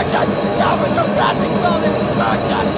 insurgent! Salvage of plastic building insurgent!